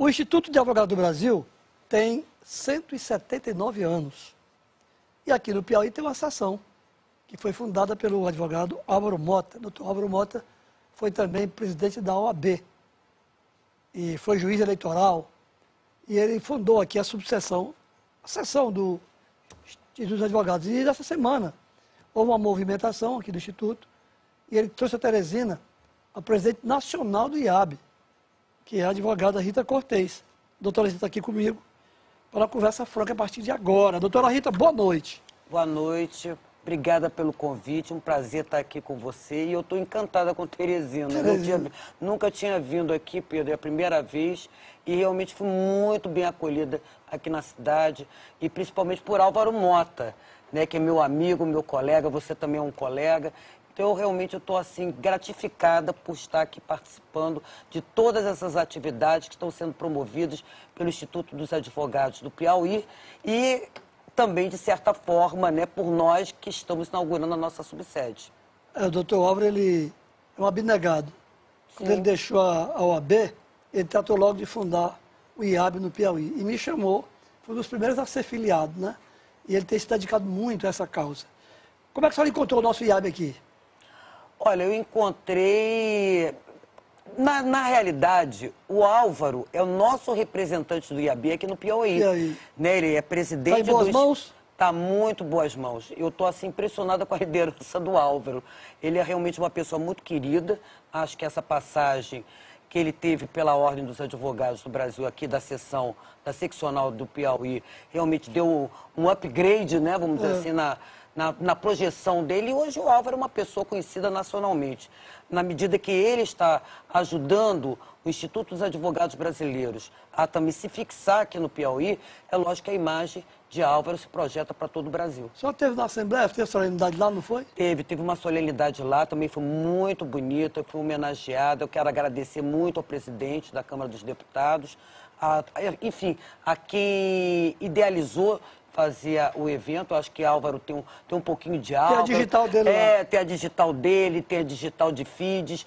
O Instituto de Advogado do Brasil tem 179 anos. E aqui no Piauí tem uma seção que foi fundada pelo advogado Álvaro Mota. Doutor Álvaro Mota foi também presidente da OAB e foi juiz eleitoral. E ele fundou aqui a subseção, a seção do Instituto dos Advogados. E nessa semana houve uma movimentação aqui do Instituto e ele trouxe a Teresina, a presidente nacional do IAB, que é a advogada Rita Cortez. A doutora Rita está aqui comigo para a conversa franca a partir de agora. Doutora Rita, boa noite. Boa noite. Obrigada pelo convite, um prazer estar aqui com você. E eu estou encantada com Teresina. Teresina. Tinha, nunca tinha vindo aqui, Pedro, é a primeira vez. E realmente fui muito bem acolhida aqui na cidade. E principalmente por Álvaro Mota, né, que é meu amigo, meu colega, você também é um colega. Então, eu realmente estou assim, gratificada por estar aqui participando de todas essas atividades que estão sendo promovidas pelo Instituto dos Advogados do Piauí e também, de certa forma, né, por nós que estamos inaugurando a nossa subsede. É, o doutor Álvaro, ele é um abnegado. Quando Sim. ele deixou a, a OAB, ele tratou logo de fundar o IAB no Piauí. E me chamou, foi um dos primeiros a ser filiado, né? E ele tem se dedicado muito a essa causa. Como é que a senhora encontrou o nosso IAB aqui? Olha, eu encontrei. Na, na realidade, o Álvaro é o nosso representante do IAB aqui no Piauí. Piauí. Né? Ele é presidente Tá em boas do... mãos? Tá muito boas mãos. Eu estou assim impressionada com a liderança do Álvaro. Ele é realmente uma pessoa muito querida. Acho que essa passagem que ele teve pela Ordem dos Advogados do Brasil aqui da seção da seccional do Piauí realmente deu um upgrade, né? Vamos dizer É. assim na, na, na projeção dele. E hoje o Álvaro é uma pessoa conhecida nacionalmente. Na medida que ele está ajudando o Instituto dos Advogados Brasileiros a também se fixar aqui no Piauí, é lógico que a imagem de Álvaro se projeta para todo o Brasil. Senhora teve na Assembleia, teve solenidade lá, não foi? Teve, teve uma solenidade lá, também foi muito bonita, eu fui homenageada. Eu quero agradecer muito ao presidente da Câmara dos Deputados, a- enfim, a quem idealizou fazer o evento. Acho que Álvaro tem um, tem um pouquinho de Álvaro. digital dele lá. É, tem a digital dele, tem a digital de Fides.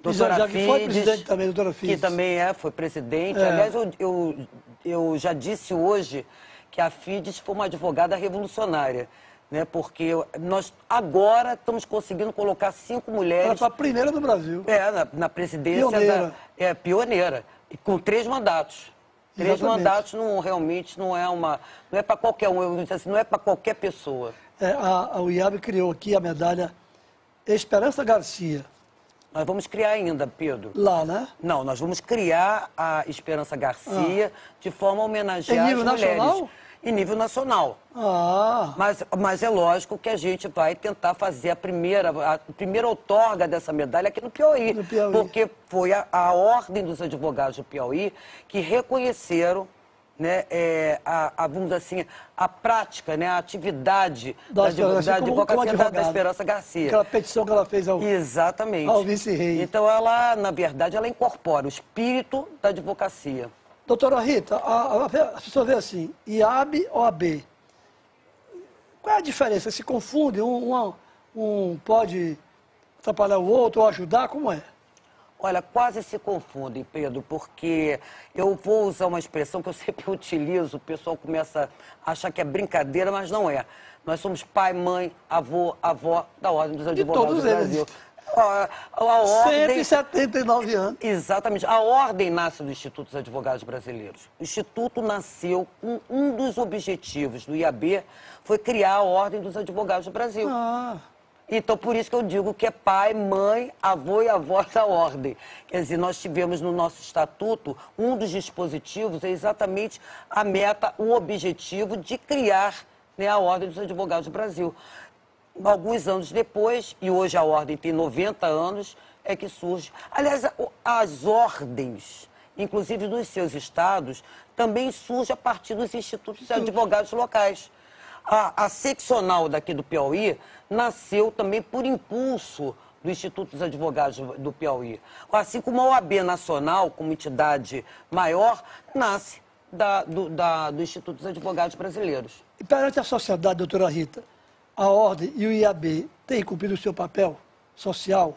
Doutora já que foi presidente também, doutora Fides. Que também é, foi presidente. É. Aliás, eu, eu, eu já disse hoje que a Fides foi uma advogada revolucionária. Né, porque nós agora estamos conseguindo colocar cinco Ela mulheres foi a primeira do Brasil. é, na, na presidência Pioneira. da. É, pioneira. E com três mandatos. Três Exatamente. mandatos não, realmente não é uma. Não é para qualquer um, eu disse assim, não é para qualquer pessoa. É, a, a criou aqui a medalha Esperança Garcia, Nós vamos criar ainda, Pedro. lá, né? Não, nós vamos criar a Esperança Garcia de forma a homenagear Em nível as mulheres. nacional? Em nível nacional. Ah, Mas, mas é lógico que a gente vai tentar fazer a primeira, a primeira outorga dessa medalha aqui no Piauí. No Piauí. Porque foi a, a Ordem dos Advogados do Piauí que reconheceram né, é, a, a, vamos assim, a prática, né, a atividade Da da, Esperança advo- da advocacia da- da, advogada. Esperança Garcia. aquela petição que ela fez ao... Exatamente. Ao vice-rei. Então ela, na verdade, ela incorpora o espírito da advocacia. Doutora Rita, a, a, a pessoa vê assim, IAB ou AB? Qual é a diferença? Se confunde? Um, uma- um pode atrapalhar o outro ou ajudar? Como é? Olha, quase se confundem, Pedro, porque eu vou usar uma expressão que eu sempre utilizo, o pessoal começa a achar que é brincadeira, mas não é. Nós somos pai, mãe, avô, avó da Ordem dos Advogados todos do eles. Brasil. A, a ordem... 179 anos. Exatamente. A ordem nasce do Instituto dos Advogados Brasileiros. O Instituto nasceu com um dos objetivos do IAB foi criar a Ordem dos Advogados do Brasil. Ah, Então, por isso que eu digo que é pai, mãe, avô e avó da ordem. Quer dizer, nós tivemos no nosso estatuto, um dos dispositivos é exatamente a meta, o objetivo de criar né, a Ordem dos Advogados do Brasil. Alguns anos depois, e hoje a ordem tem 90 anos, é que surge. Aliás, as ordens, inclusive nos seus estados, também surgem a partir dos institutos de advogados locais. A, a seccional daqui do Piauí nasceu também por impulso do Instituto dos Advogados do- do Piauí. Assim como a OAB Nacional, como entidade maior, nasce da- do, da- do Instituto dos Advogados Brasileiros. e perante a sociedade, doutora Rita, a Ordem e o IAB têm cumprido o seu papel social?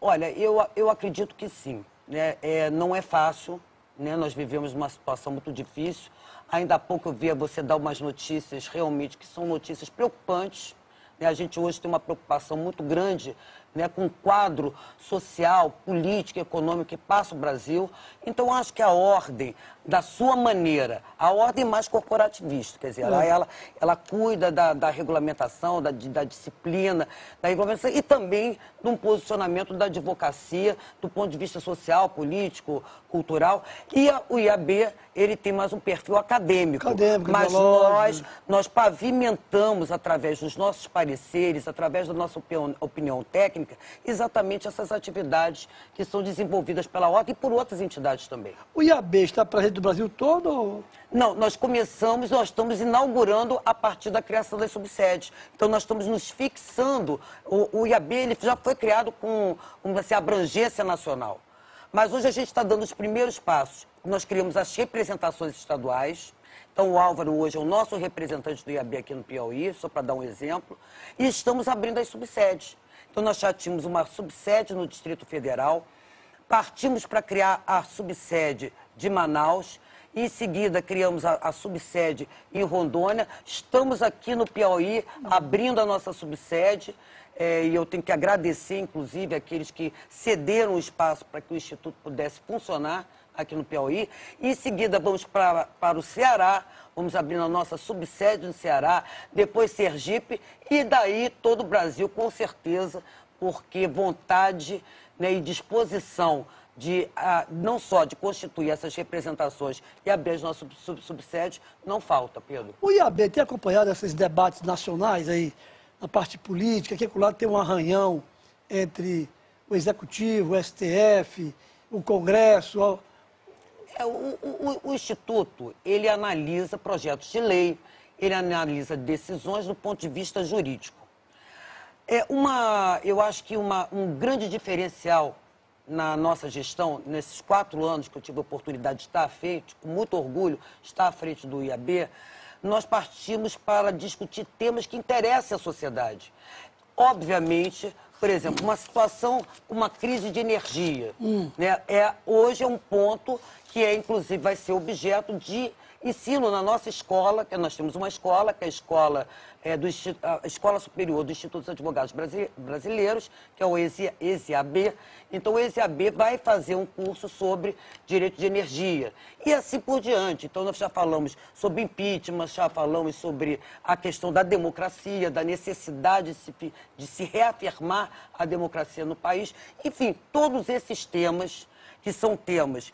Olha, eu, eu acredito que sim. Né? É, não é fácil, né? Nós vivemos uma situação muito difícil. Ainda há pouco eu via você dar umas notícias realmente que são notícias preocupantes. Né? A gente hoje tem uma preocupação muito grande né, com o quadro social, político, econômico que passa o Brasil. Então, acho que a ordem, da sua maneira, a ordem mais corporativista, quer dizer, ela, é. ela, ela cuida da, da regulamentação, da, da, disciplina, da regulamentação e também de um posicionamento da advocacia do ponto de vista social, político, cultural. E a, o IAB, ele tem mais um perfil acadêmico. Acadêmico, mas nós, nós pavimentamos, através dos nossos pareceres, através da nossa opinião, opinião técnica, exatamente essas atividades que são desenvolvidas pela ordem e por outras entidades também. O IAB está presente do Brasil todo? Não, nós começamos, nós estamos inaugurando a partir da criação das subsedes. Então, nós estamos nos fixando. O, o IAB ele já foi criado com, com assim, abrangência nacional. Mas hoje a gente está dando os primeiros passos. Nós criamos as representações estaduais. Então, o Álvaro hoje é o nosso representante do IAB aqui no Piauí, só para dar um exemplo. E estamos abrindo as subsedes. Então, nós já tínhamos uma subsede no Distrito Federal. Partimos para criar a subsede de Manaus. Em seguida, criamos a, a, subsede em Rondônia. Estamos aqui no Piauí, abrindo a nossa subsede. É, e eu tenho que agradecer, inclusive, aqueles que cederam o espaço para que o Instituto pudesse funcionar aqui no Piauí. Em seguida, vamos pra, para o Ceará, vamos abrir a nossa subsede no Ceará, depois Sergipe, e daí todo o Brasil, com certeza, porque vontade né, e disposição de ah, não só de constituir essas representações e abrir as nossas sub subsedes, não falta, Pedro. O IAB tem acompanhado esses debates nacionais aí, na parte política, que lá tem um arranhão entre o Executivo, o STF, o Congresso. É, o, o, o Instituto, ele analisa projetos de lei, ele analisa decisões do ponto de vista jurídico. É uma, eu acho que uma, um grande diferencial na nossa gestão, nesses quatro anos que eu tive a oportunidade de estar à frente, com muito orgulho, estar à frente do IAB, nós partimos para discutir temas que interessam à sociedade. Obviamente, por exemplo, uma situação, uma crise de energia, hum. né, é, hoje é um ponto que é, inclusive, vai ser objeto de ensino na nossa escola, que nós temos uma escola, que é a escola, é, do, a escola Superior do Instituto dos Advogados Brasileiros, que é o ESIAB. Então, o ESIAB vai fazer um curso sobre direito de energia. E assim por diante. Então, nós já falamos sobre impeachment, já falamos sobre a questão da democracia, da necessidade de se, de se reafirmar a democracia no país. Enfim, todos esses temas, que são temas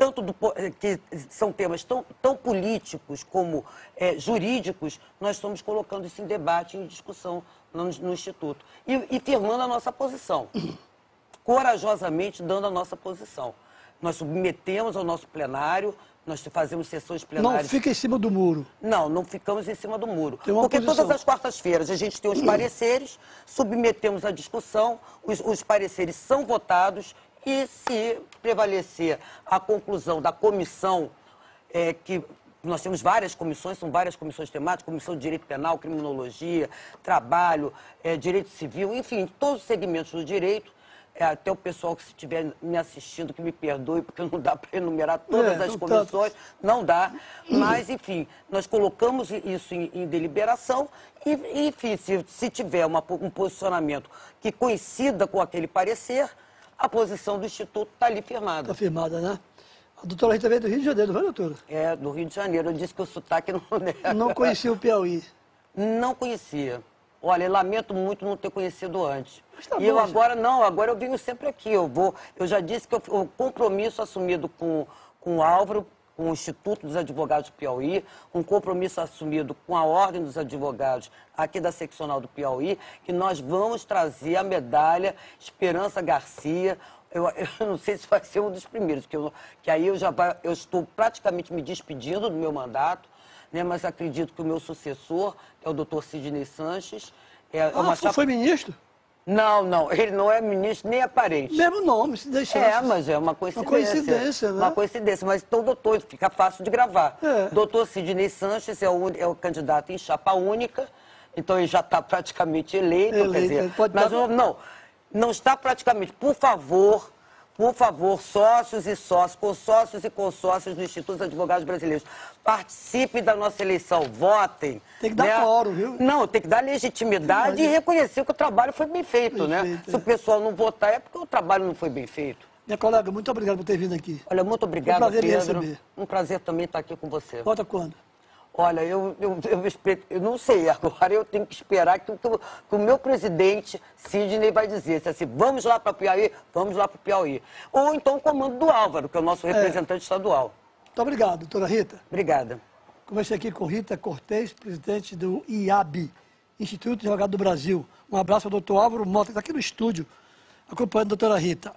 tanto do, eh, que são temas tão, tão políticos como é, jurídicos, nós estamos colocando isso em debate, em discussão no, no Instituto. E, e firmando a nossa posição, corajosamente dando a nossa posição. Nós submetemos ao nosso plenário, nós fazemos sessões plenárias. Não fica em cima do muro. Não, não ficamos em cima do muro. Porque posição. todas as quartas-feiras a gente tem os pareceres, submetemos à discussão, os, os pareceres são votados e se prevalecer a conclusão da comissão, é, que nós temos várias comissões, são várias comissões temáticas, comissão de direito penal, criminologia, trabalho, é, direito civil, enfim, todos os segmentos do direito, é, até o pessoal que estiver me assistindo, que me perdoe, porque não dá para enumerar todas é, as comissões, tá. não dá. Mas, enfim, nós colocamos isso em, em deliberação e, enfim, se, se tiver uma, um posicionamento que coincida com aquele parecer, a posição do Instituto está ali firmada. Está firmada, né? A doutora Rita veio do Rio de Janeiro, não é, doutora? É, do Rio de Janeiro. Eu disse que o sotaque não é. Não conhecia o Piauí? Não conhecia. Olha, eu lamento muito não ter conhecido antes. Tá e bom, eu agora não, agora eu venho sempre aqui. Eu vou, eu já disse que o compromisso assumido com, com o Álvaro com o Instituto dos Advogados do Piauí, um compromisso assumido com a Ordem dos Advogados aqui da seccional do Piauí, que nós vamos trazer a medalha Esperança Garcia. Eu, eu não sei se vai ser um dos primeiros, que, eu, que aí eu já vai, eu estou praticamente me despedindo do meu mandato, né, mas acredito que o meu sucessor, que é o doutor Sidney Sanches, é, ah, é uma chapa... foi ministro? Não, não, ele não é ministro nem é parente. Mesmo nome, se deixar. É, mas é uma coincidência. Uma coincidência, né? Uma coincidência, mas então, doutor, fica fácil de gravar. É. Doutor Sidney Sanches é o, é o candidato em chapa única, então ele já está praticamente eleito, eleito quer dizer. Pode mas dar... não, não está praticamente. Por favor, Por favor, sócios e sócios, consórcios e consórcios do Instituto dos Advogados Brasileiros, participem da nossa eleição, votem. Tem que dar né? fórum, viu? Não, tem que dar legitimidade Tem e reconhecer que o trabalho foi bem feito, Bem né? feito, Se é. o pessoal não votar, é porque o trabalho não foi bem feito. Minha colega, muito obrigado por ter vindo aqui. Olha, muito obrigado, prazer lhe Pedro. receber. Um prazer também estar aqui com você. Volta quando? Olha, eu, eu, eu, eu não sei, agora eu tenho que esperar que, o- que que o meu presidente, Sidney, vai dizer se assim, vamos lá para o Piauí, vamos lá para o Piauí. Ou então o comando do Álvaro, que é o nosso representante estadual. Muito obrigado, doutora Rita. Obrigada. Conversei aqui com Rita Cortez, presidente do IAB, Instituto de Advogado do Brasil. Um abraço ao doutor Álvaro Mota, que está aqui no estúdio, acompanhando a doutora Rita.